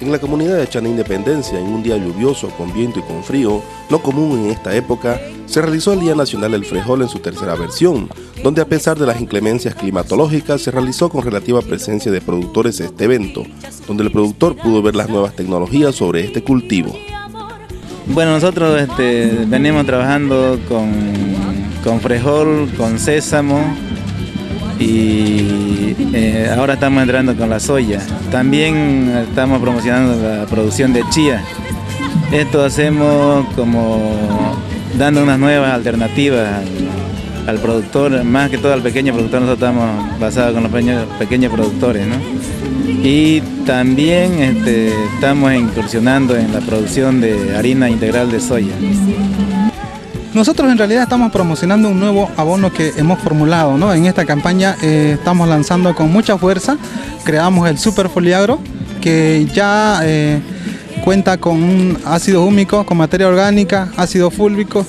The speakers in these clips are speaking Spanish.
En la comunidad de Chana Independencia, en un día lluvioso, con viento y con frío, no común en esta época, se realizó el Día Nacional del Frejol en su tercera versión, donde a pesar de las inclemencias climatológicas se realizó con relativa presencia de productores este evento, donde el productor pudo ver las nuevas tecnologías sobre este cultivo. Bueno, nosotros este, venimos trabajando con, con frijol, con sésamo y eh, ahora estamos entrando con la soya. También estamos promocionando la producción de chía. Esto hacemos como dando unas nuevas alternativas al, productor, más que todo al pequeño productor, nosotros estamos basados con los pequeños, pequeños productores. ¿no? Y también este, estamos incursionando en la producción de harina integral de soya. Nosotros en realidad estamos promocionando un nuevo abono que hemos formulado, ¿no? En esta campaña eh, estamos lanzando con mucha fuerza, creamos el Super Foliagro, que ya eh, cuenta con un ácido húmico, con materia orgánica, ácido fúlvico,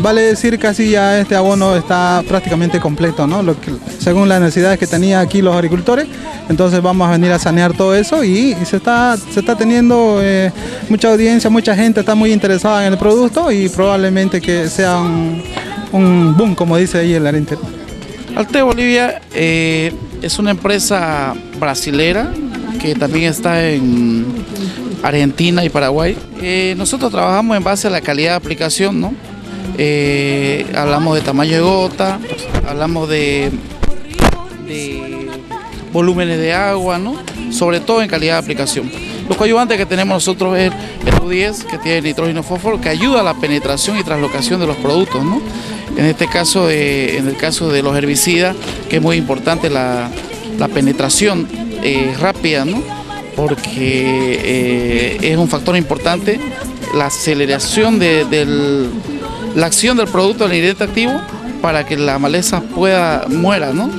vale decir así ya este abono está prácticamente completo, ¿no? Lo que, según las necesidades que tenían aquí los agricultores, entonces vamos a venir a sanear todo eso y, se, está, se está teniendo eh, mucha audiencia, mucha gente está muy interesada en el producto y probablemente que sea un, boom, como dice ahí el Arente. Alte Bolivia eh, es una empresa brasilera que también está en Argentina y Paraguay. Eh, nosotros trabajamos en base a la calidad de aplicación, ¿no? Eh, hablamos de tamaño de gota, hablamos de, volúmenes de agua, ¿no? sobre todo en calidad de aplicación. Los coadyuvantes que tenemos nosotros es el U10, que tiene nitrógeno fósforo, que ayuda a la penetración y translocación de los productos. ¿no? En este caso, en el caso de los herbicidas, que es muy importante la, penetración eh, rápida, ¿no? porque eh, es un factor importante la aceleración de la acción del producto del ingrediente activo para que la maleza pueda muera, ¿no?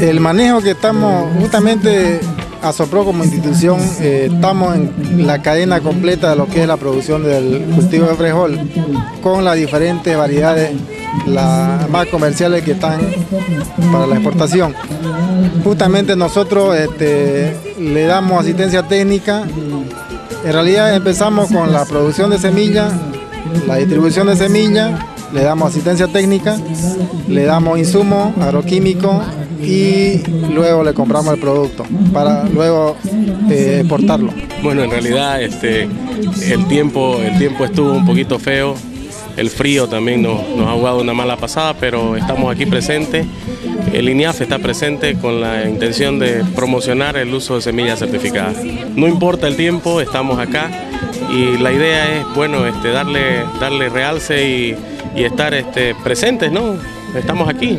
El manejo que estamos justamente Asopro como institución, eh, estamos en la cadena completa de lo que es la producción del cultivo de frijol, con las diferentes variedades, las más comerciales que están para la exportación. Justamente nosotros este, le damos asistencia técnica. En realidad empezamos con la producción de semillas, la distribución de semillas, le damos asistencia técnica, le damos insumo agroquímico y luego le compramos el producto para luego eh, exportarlo. Bueno, en realidad este, el, tiempo, el tiempo estuvo un poquito feo, el frío también nos, nos ha jugado una mala pasada, pero estamos aquí presentes. El INIAF está presente con la intención de promocionar el uso de semillas certificadas. No importa el tiempo, estamos acá y la idea es, bueno, este, darle, darle realce y, estar este, presentes, ¿no? Estamos aquí.